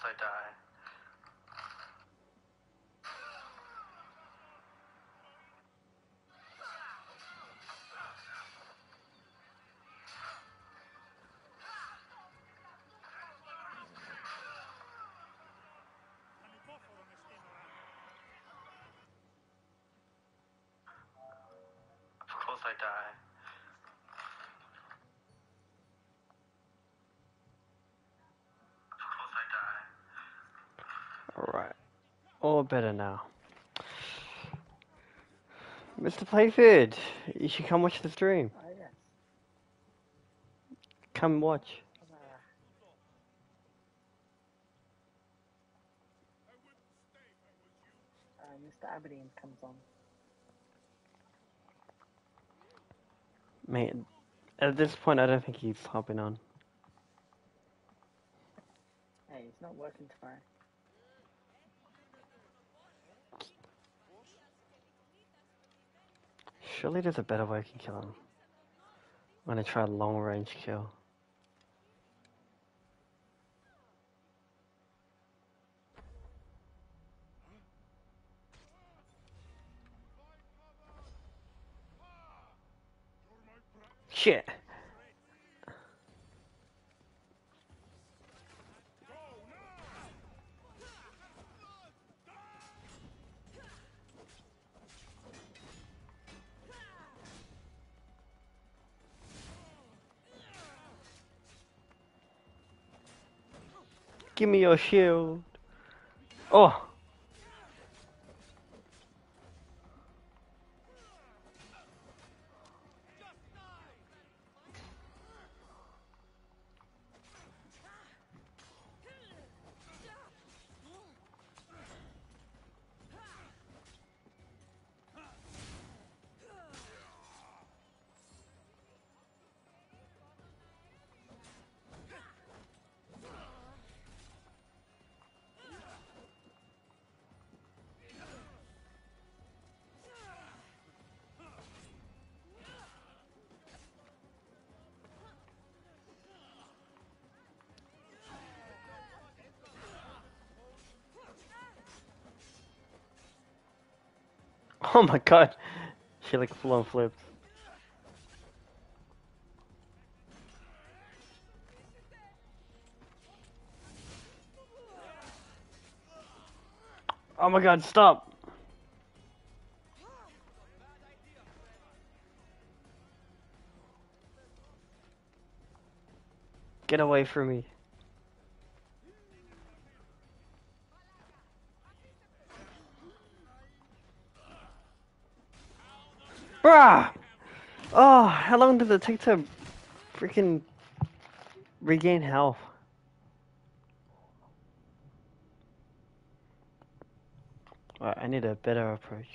course I die. All better now. Mr. Playford, you should come watch the stream. Oh, yes. Come watch. Uh, Mr. Aberdeen comes on. Mate, at this point, I don't think he's hopping on. Hey, it's not working tomorrow. Surely there's a better way I can kill him. I'm gonna try a long range kill. Shit. Give me your shield. Oh. Oh my god. She like full on flipped. Oh my god, stop. Get away from me. How long does it take to freaking regain health? Alright, I need a better approach.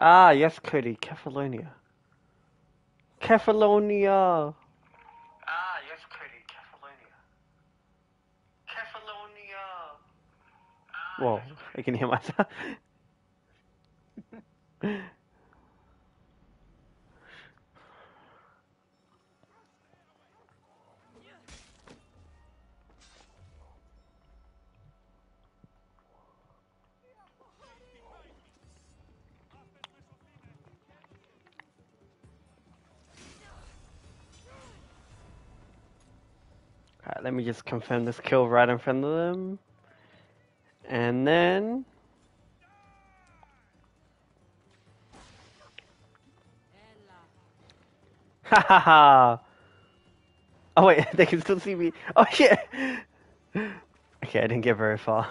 Ah, yes, Cody, Cephalonia. Cephalonia! Ah, yes, Cody, Cephalonia. Cephalonia! Ah, Whoa, I can hear myself. let me just confirm this kill right in front of them. And then. Ha ha ha! Oh wait, they can still see me. Oh shit! Okay, I didn't get very far.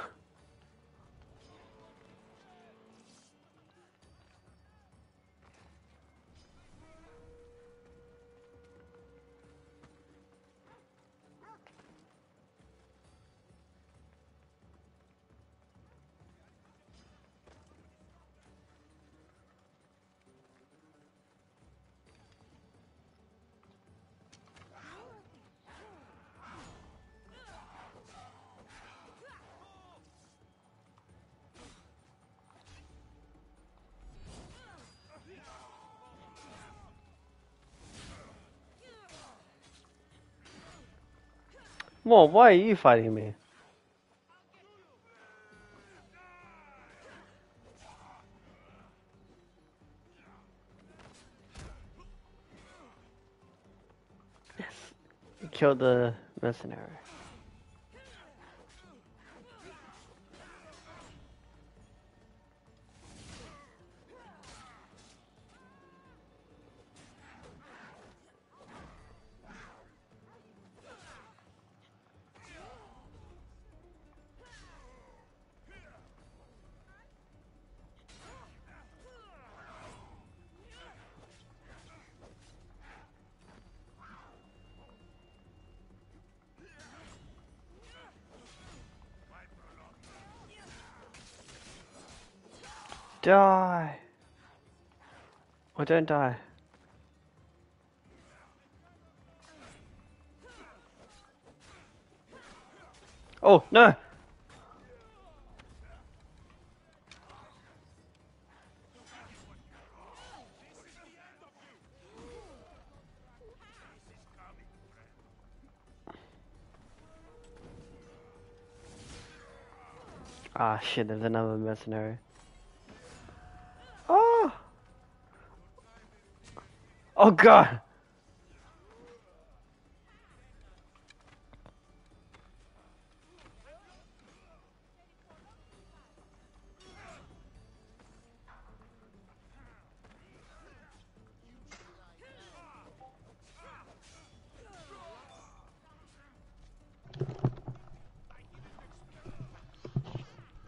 Well, why are you fighting me? Yes. Killed the mercenary. Die! Or don't die. Oh, no! Ah, shit, there's another mercenary. Oh god!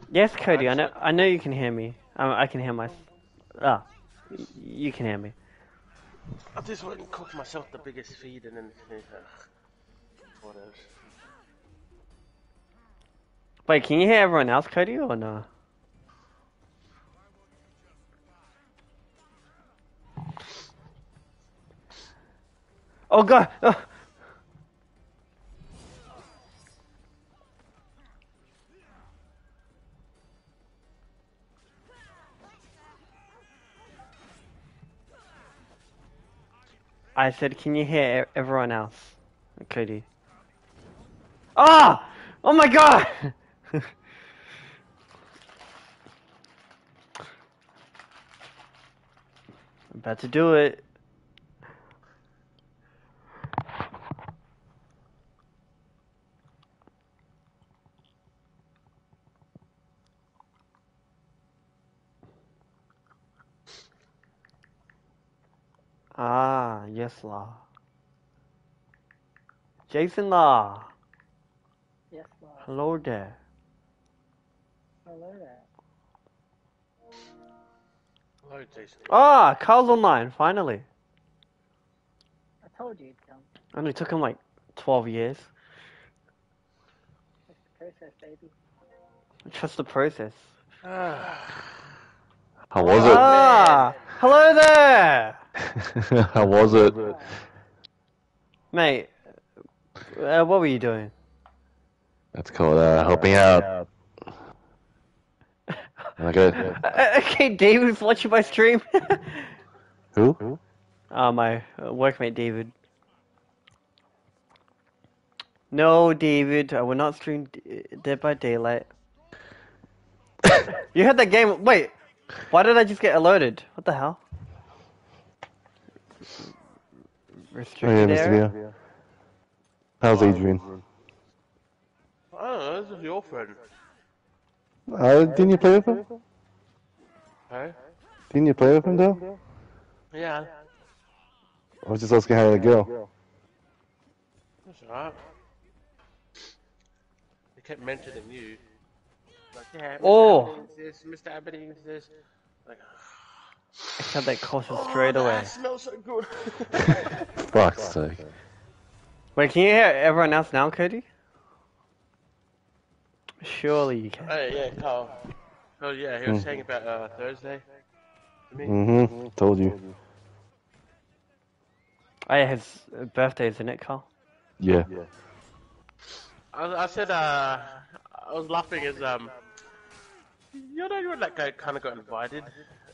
Yes, Cody. I know. I know you can hear me. I, I can hear my. Ah, you can hear me. I just went and cooked myself the biggest feed and then. Ugh, whatever. Wait, can you hear everyone else, Cody, or no? Oh god! Oh. I said, can you hear everyone else, Cody? Ah! Oh my god! About to do it. Ah, yes, Law. Jason Law. Yes, Lord. Hello there. Hello there. Hello, Jason. Ah, Carl's online, finally. I told you he'd come. Only took him like 12 years. It's the process, baby. Trust the process. How was it? Ah, hello there! How was it? Mate, uh, what were you doing? That's called uh, helping out. Okay. Uh, okay, David's watching my stream. Who? Ah, my uh, workmate David. No, David, I will not stream D- Dead by Daylight. you had that game. Wait, why did I just get alerted? What the hell? Oh yeah, Restricted Mr. area? How's Adrian? I don't know, this is your friend. Uh, didn't you play with him? Hey? Didn't you play with him though? Yeah, I was just asking how the go. that's alright. They kept mentioning you. Like, yeah, Mr. Oh. Aberdeen's this, Mr. Aberdeen's this. Like, I said that caution oh, straight away. That smells so good. Fuck's sake. Wait, can you hear everyone else now, Cody? Surely you can. hey, yeah, Carl. Oh, yeah, he was saying about uh, Thursday. To me. Mm-hmm. Told you. Oh, yeah, his birthday, isn't it, Carl? Yeah. I, I said, uh, I was laughing as, um, you know, when that guy kind of got invited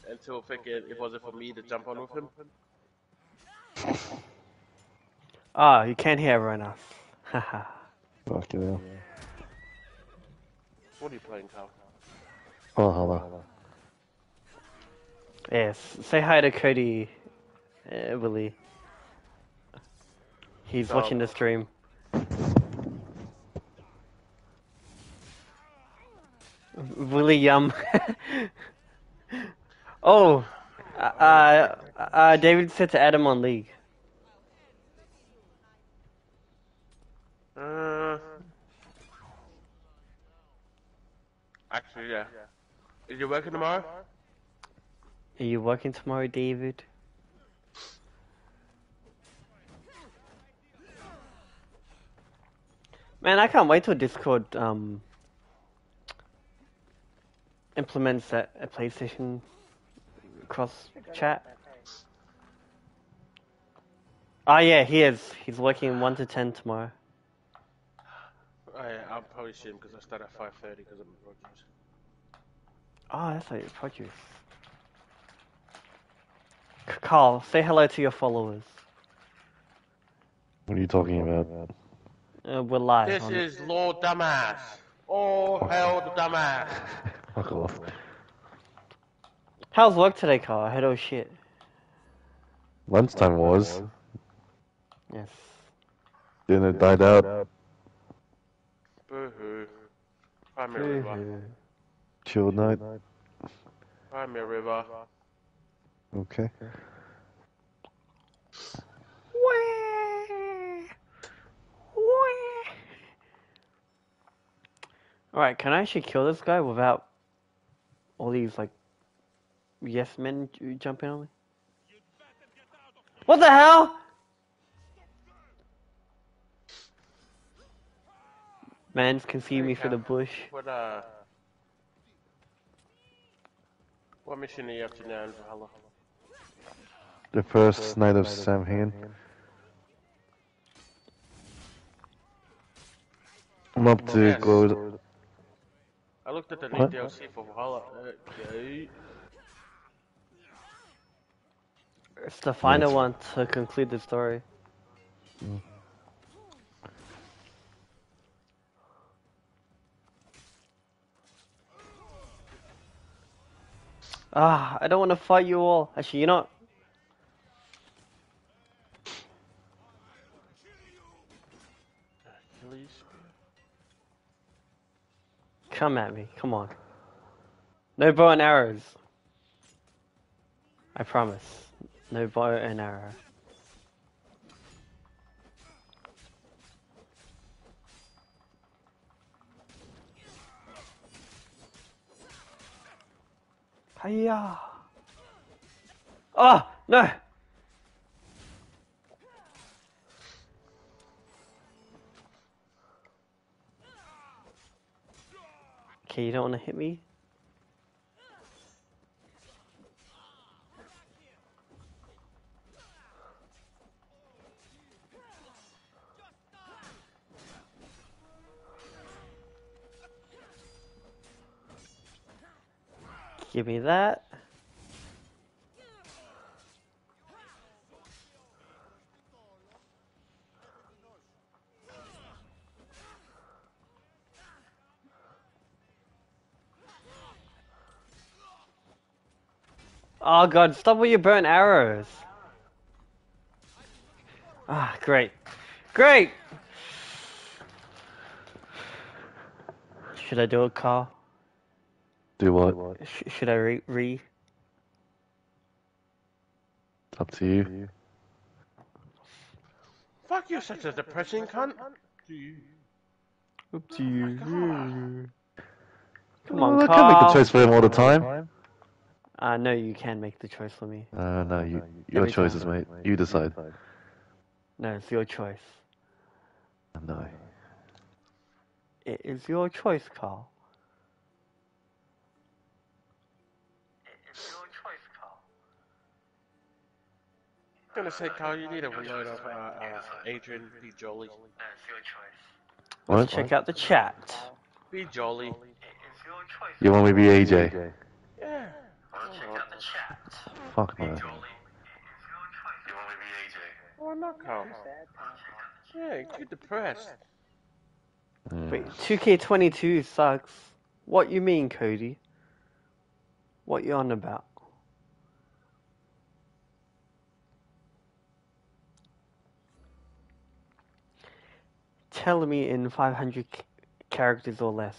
until thinking it wasn't for me to jump on with him. Ah, you can't hear everyone else. Haha. Fuck you. What are you playing, Carl? Oh, hello. Yes. Say hi to Cody, uh, Willie. He's Oh. watching the stream. Willie Yum. oh, uh, uh, uh, David said to add him on League. Uh, actually, yeah. Are you working tomorrow? Are you working tomorrow, David? Man, I can't wait till Discord um implements that a PlayStation cross chat. Oh yeah, he is. He's working one to ten tomorrow. I, I'll probably see him because I start at 5.30 because I'm in Rogers. Oh, that's like your produce. C- Carl, say hello to your followers. What are you talking about? Uh, we're live. This on- is Lord Dumbass. Oh, hell the dumbass. Fuck off. How's work today, Carl? I heard oh shit. Lunchtime was. Yes. Then it died out. Boo-hoo. Cry me a river. Chill night. Cry me a river. Okay. Alright, can I actually kill this guy without all these, like, yes men jumping on me? What the hell? Mans can see me through the bush. What, uh... What mission are you up to now in Valhalla? The first night of Samhain. I'm up to Yes. go. I looked at the new DLC for Valhalla. Okay. It's the final Yes. one to conclude the story. Ah, I don't want to fight you all. Actually, you know Come at me. Come on. No bow and arrows. I promise. No bow and arrow. Hiya. Oh, no. Okay, you don't want to hit me? Give me that. Oh god, stop with your burnt arrows. Ah, great. Great! Should I do it, Carl? Do what? Sh- should I re-, re? It's up to you. Fuck, you're such a depressing cunt. Up to you. Come Well, on, I can't make the choice for him all the time. Uh, no, you can make the choice for me. Uh, no, you, your Every time. choices, mate. You decide. No, it's your choice. No. It is your choice, Carl. It's your choice, Carl. I'm gonna say, Carl, you need a reload of uh, uh, Adrian. Be jolly. No, it's your choice. What? Check out the chat. Be jolly. It is your choice. You want me to be AJ? Yeah. Check out the chat. Fuck no. Jolly. It is your. You want me to be AJ? Why not, Carl? Oh. Sad time. Yeah, get depressed. Wait, 2K22 sucks. What you mean, Cody? What you on about? Tell me in 500 characters or less.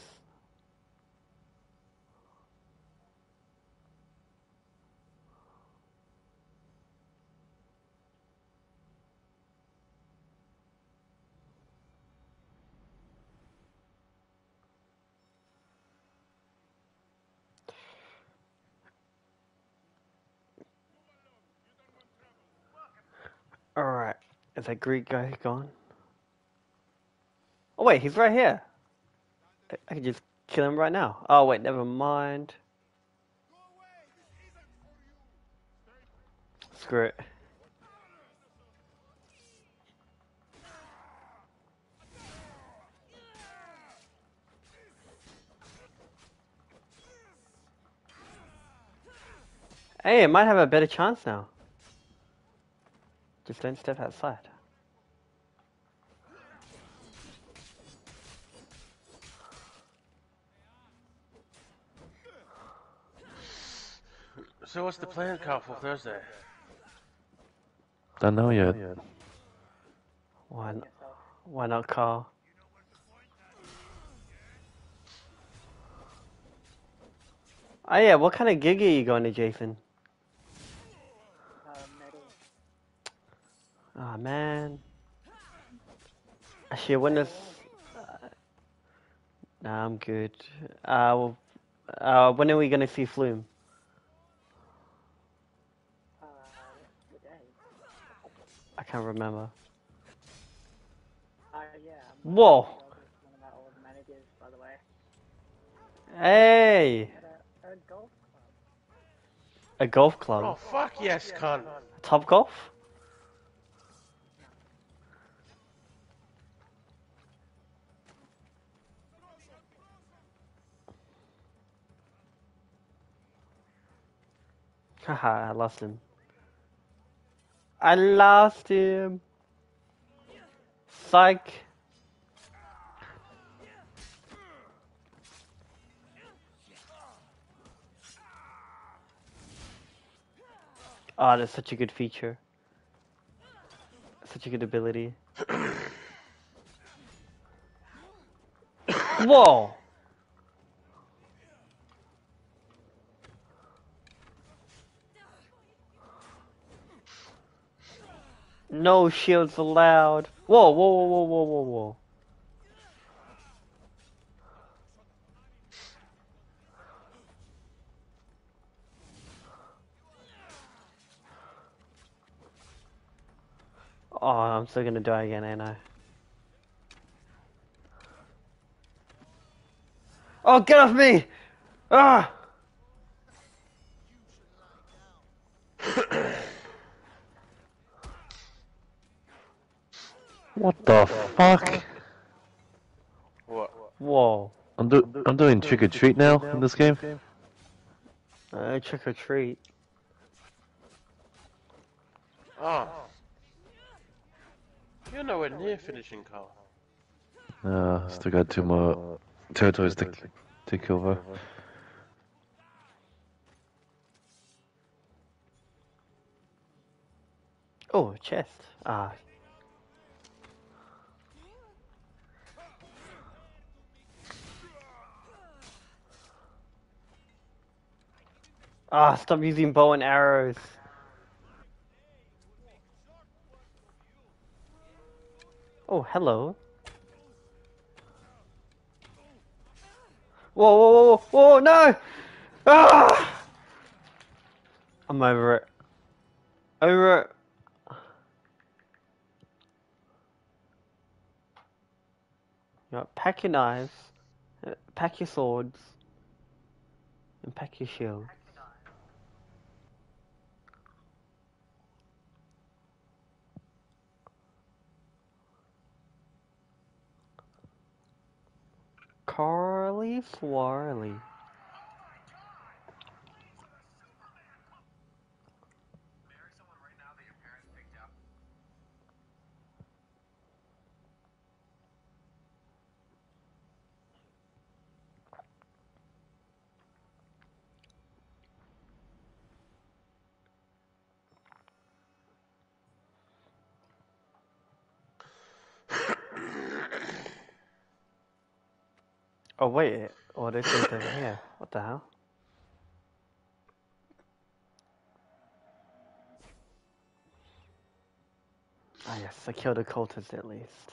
Alright, is that Greek guy gone? Oh wait, he's right here. I, I can just kill him right now. Oh wait, never mind. Screw it. Hey, it might have a better chance now. Just don't step outside. So what's the plan, Carl, for Thursday? Don't know yet. Why, n- Yourself. why not Carl? Oh yeah, what kind of gig are you going to, Jason? Man. Actually, when is? Nah, I'm good. Uh, well, uh, when are we gonna see Flume? Uh, what's the day? I can't remember. Uh, yeah. Whoa. one of my old managers, by the way. Hey, a, a golf club. a golf Oh, fuck yes, cunt. Top golf? Haha, I lost him. I lost him. Psych. Oh, that's such a good feature. Such a good ability. Whoa! No shields allowed. Whoa, whoa, whoa, whoa, whoa, whoa, whoa. Oh, I'm still gonna die again, ain't I? Oh, get off me! Ah! What the fuck? What? Whoa. I'm do I'm doing trick or treat now in this game. Uh, trick or treat. Oh. You're nowhere near finishing, Carl. Uh, still got two more territories to take over. Oh, chest. Ah. Ah, stop using bow and arrows. Oh, hello. Whoa, whoa, whoa, whoa, no! Ah! I'm over it. Over it. You know, pack your knives, uh, pack your swords, and pack your shields. Carly Swarly. Wait, oh this is over here. What the hell? Ah yes, I killed a cultist at least.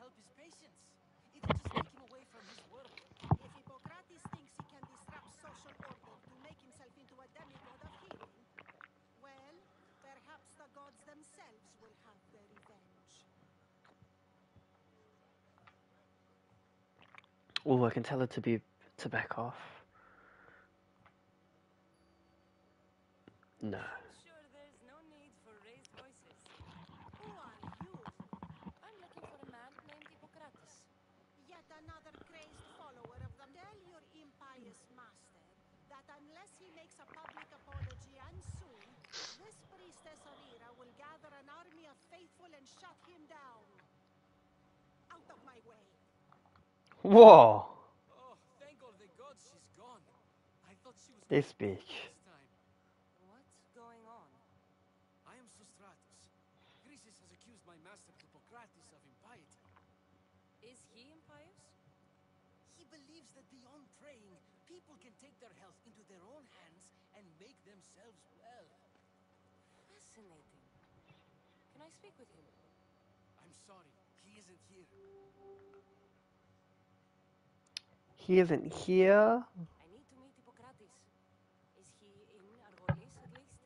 help his patience. It'll just take him away from his work. If Hippocrates thinks he can disrupt social order demigod of healing, well, perhaps the gods themselves will have their revenge. Oh, I can tell her to be to back off. No. Sure, there's no need for raised voices. Who are you? I'm looking for a man named Hippocrates. Yet another crazed follower of the Tell your impious master that unless he makes a public apology and soon, this priestess Arira will gather an army of faithful and shut him down. Out of my way. Whoa! Oh, thank all the gods she's gone. I thought she was This gonna bitch. What's going on? I am Sostratos. Chrysis has accused my master Hippocrates of impiety. Is he impious? He believes that beyond praying, people can take their health into their own hands and make themselves well. Fascinating. Can I speak with him? I'm sorry, he isn't here. He isn't here. I need to meet Hippocrates. Is he in Argolis at least?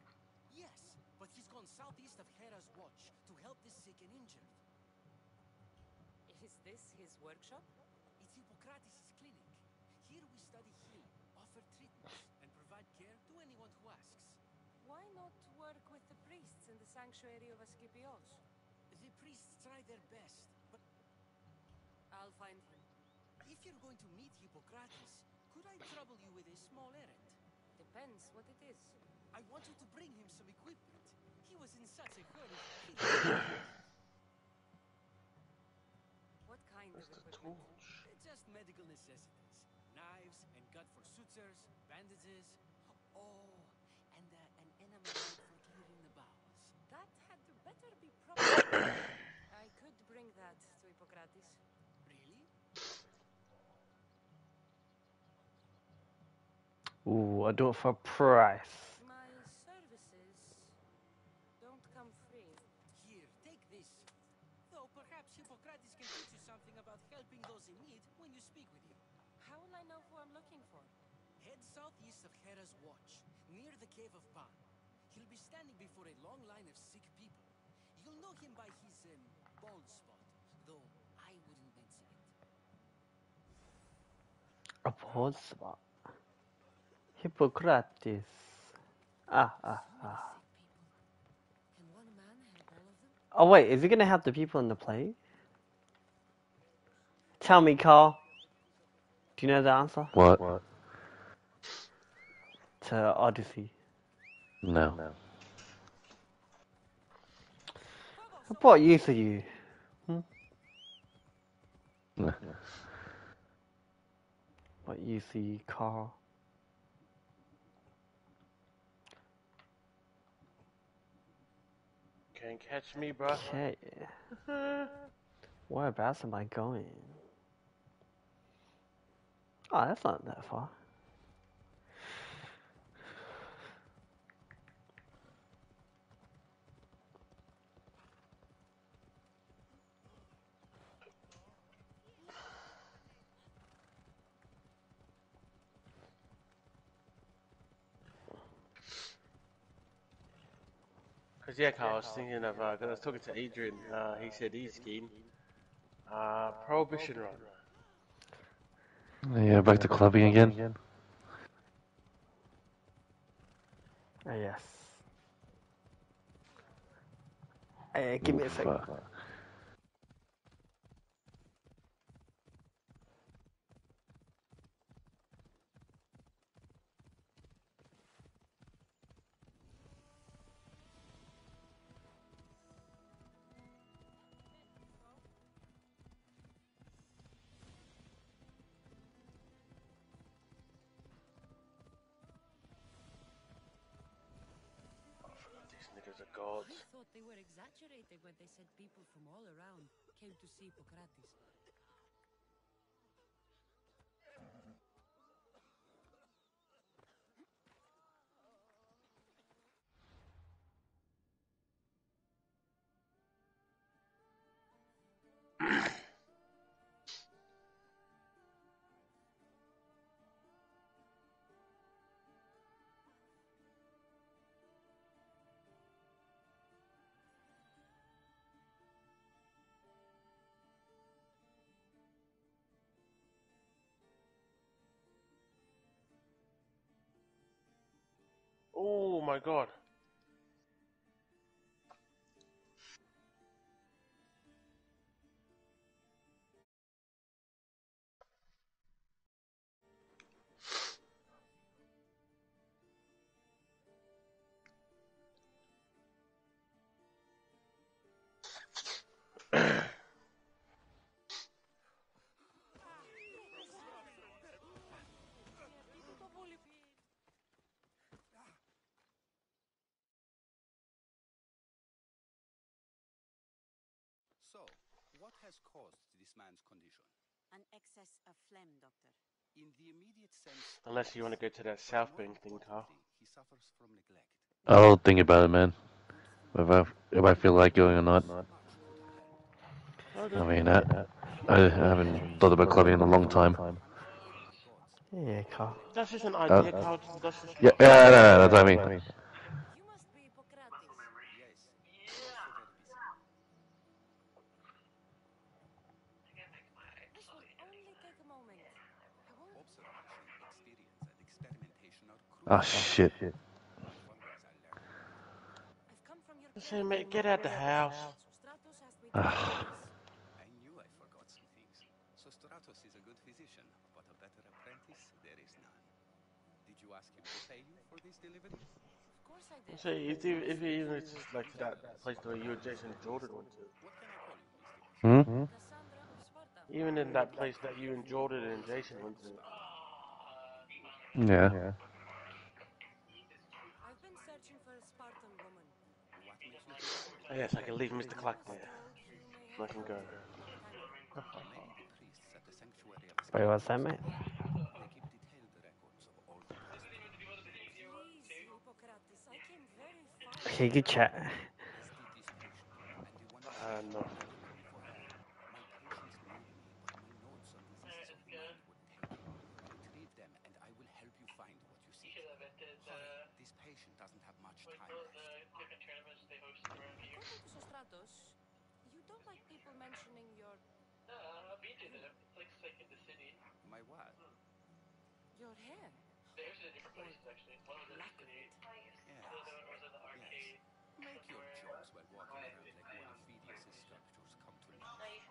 Yes, but he's gone southeast of Hera's watch to help the sick and injured. Is this his workshop? It's Hippocrates' clinic. Here we study heal, offer treatments, and provide care to anyone who asks. Why not work with the priests in the sanctuary of Asclepios? The priests try their best, but I'll find him. if you're going to meet Hippocrates, could I trouble you with a small errand? Depends what it is. I want you to bring him some equipment. He was in such a hurry. What kind of equipment? Just medical necessities. Knives and gut for sutures, bandages. Oh, and uh, an enema light for clearing the bowels. That had to better be proper. I could bring that to Hippocrates. Really? Ooh, I do it for price. My services don't come free. Here, take this. Though perhaps Hippocrates can teach you something about helping those in need when you speak with him. How will I know who I'm looking for? Head southeast of Hera's watch, near the Cave of Pan. He'll be standing before a long line of sick people. You'll know him by his um, bald spot, though I wouldn't mention it. A pause spot. Hippocrates. Ah, ah, ah. Sick people. Can one man help all of them? Oh wait, is he gonna have the people in the play? Tell me, Carl. Do you know the answer What? what? to Odyssey? No. no. What use are you? Nah. What use are you see, Carl? Can't catch me, bro. Okay. Whereabouts am I going? Oh, that's not that far. Cause yeah, Carl, I was thinking of, uh, cause I was talking to Adrian, uh, he said he's keen. Uh, Prohibition Run. Yeah, back to clubbing again. Ah, yes. Hey, give me a second. Gods. I thought they were exaggerating when they said people from all around came to see Hippocrates. Oh my god. Has caused this man's condition? An excess of phlegm, Doctor. In the immediate sense, Unless you want to go to that South Bank thing, Carl. he suffers from neglect. I'll think about it, man. If I, if I feel like going or not. I mean, I, I haven't thought about clubbing in a long time. Yeah, Carl. That's just an uh, idea, Carl. That's just Yeah, yeah, no, no, that's what I mean. You must be Hippocrates. Yes. also very busy. This will only take a moment. I won't Observation, experience, and experimentation are crucial. Oh, shit. One ways I learned. I've come from shit. Say, mate, get out the house. Stratos asked me to do this. I knew I forgot some things. Sostratos is a good physician, but a better apprentice there is none. Did you ask him to pay you for this delivery? Of course I did. Say, if you, if you even it's just like to that place where you and Jason Jordan went to. What can I call you, Mr. Hmm? Kassandra of Sparta. Even in that place that you and Jordan and Jason went to. Yeah. I've been searching for a Spartan woman. What makes you think Oh, yes, I can leave Mr. Clark there. I can go. Wait, what's that, mate? They good detailed records of all the past. Please, Hippocrates, I came very far. Okay, good chat. As did this patient, and the one Uh, no. before her. My patients knew me, but my notes on diseases of the mind wouldn't help you. Retrieve them, and I will help you find what you seek. Hurry, this patient doesn't have much time left. According to Sostratos, you don't like people mentioning your My what? your hair. Or lack of it. Yes. Yes. Make your jokes while walking around like one of Phidias' sculptures come to life.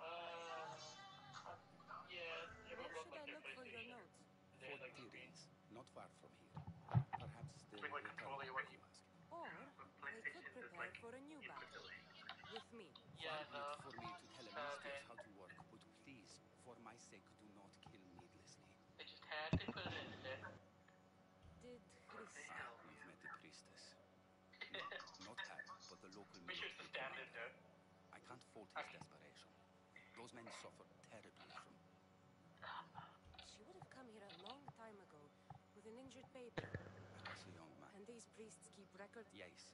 Where should I look for your notes? For Tiryns, not far from here. Perhaps they will return what you ask. Or they could prepare for a new battle. With me. Far be it for me to tell a the local We should military stand in there. I can't fault his desperation. Those men suffered terribly from She would have come here a long time ago with an injured baby. as a young man. And these priests keep records. Yes,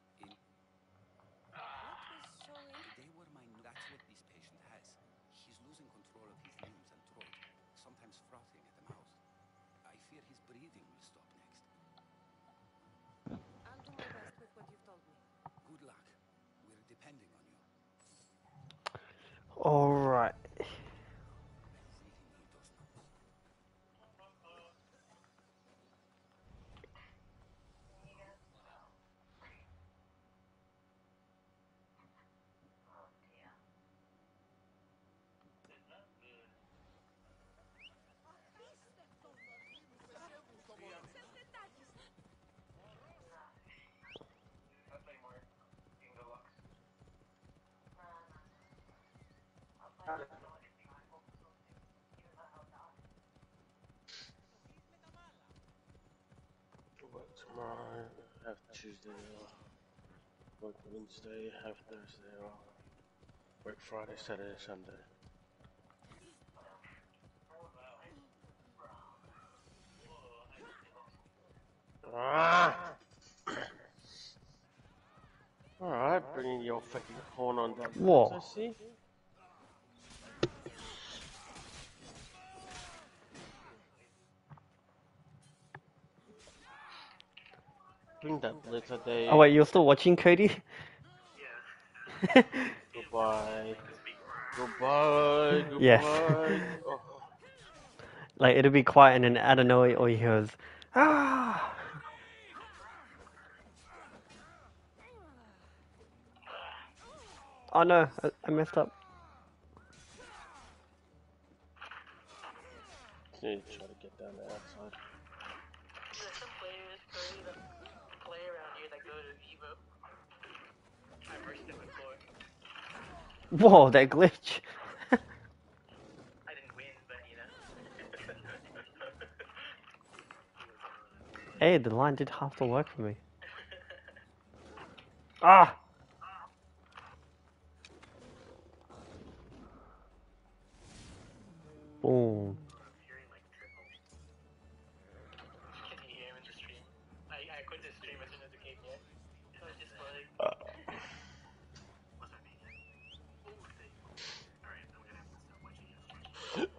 Alright. Really need those numbers. Work tomorrow, have Tuesday off. Work Wednesday, have Thursday off. Work Friday, Saturday, Sunday. Ah! Alright, bringing your fucking horn on that. What? I. Bring that a day. Oh wait, you're still watching Cody? Goodbye. Goodbye. Goodbye. Yes. Oh. like it'll be quiet and then out of nowhere all you hear is ah. Oh no, I, I messed up. Yeah, try to get down the outside. There's some players play, that play around here that go to Evo. I versed them before. Whoa, that glitch. I didn't win, but you know. Hey, the line did half the work for me. Ah! Boom.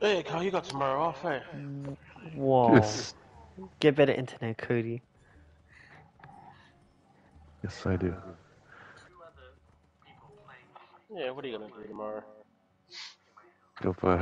Hey, Carl, you got tomorrow off, eh? Whoa. Yes. Get better internet, Cody. Yes, I do. Two other people playing. Yeah, what are you gonna do tomorrow? Go for a